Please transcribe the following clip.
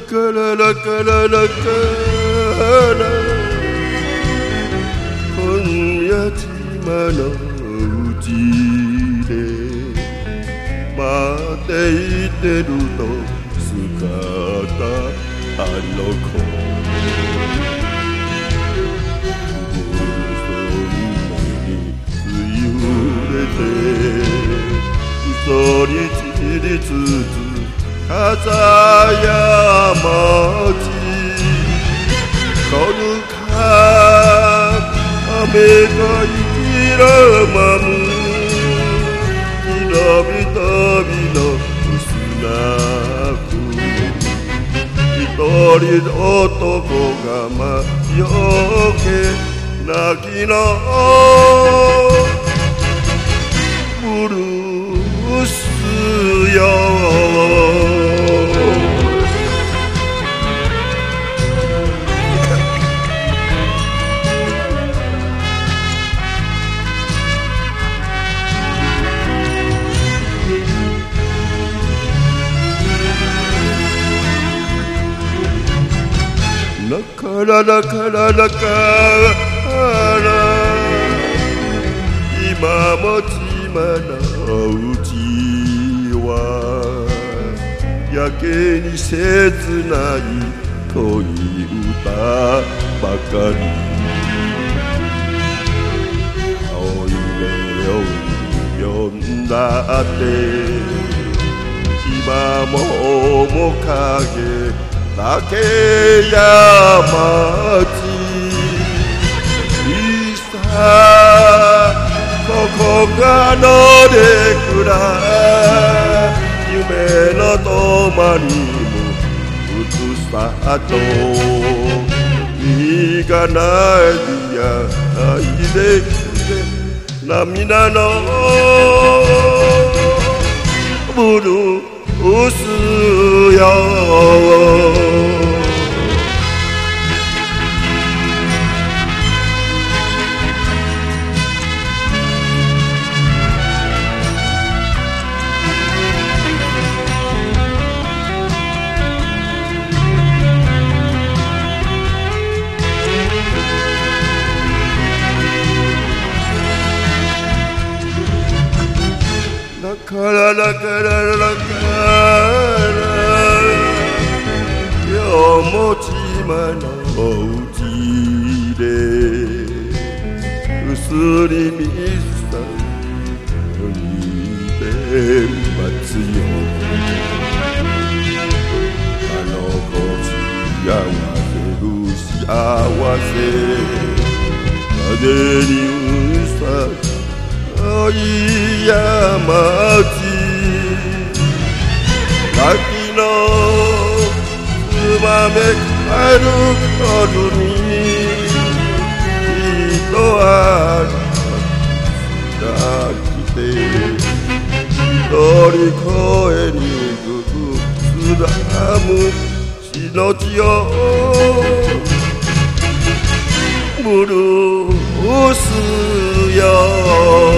かららかららから今夜島のうちで待っていてると姿あの子嘘に散りつつ風や町こぬか雨がいらまむ人々の薄なく一人男が魔よけ泣きのブルースからなからなから今も島のうちはやけに切ない恋歌ばかり青い目を読んだって今も面影竹やいさここがのでくら夢のとまにも美しさと身がないやないで。涙の。ブルースよ。だからだからだから今日も島のうちでうすりみさにで待つよあの子幸せる幸せ風にう。さい山地滝のつまめかる夜に人はがきて一人声にぐくつらむ命を。ブルースよ。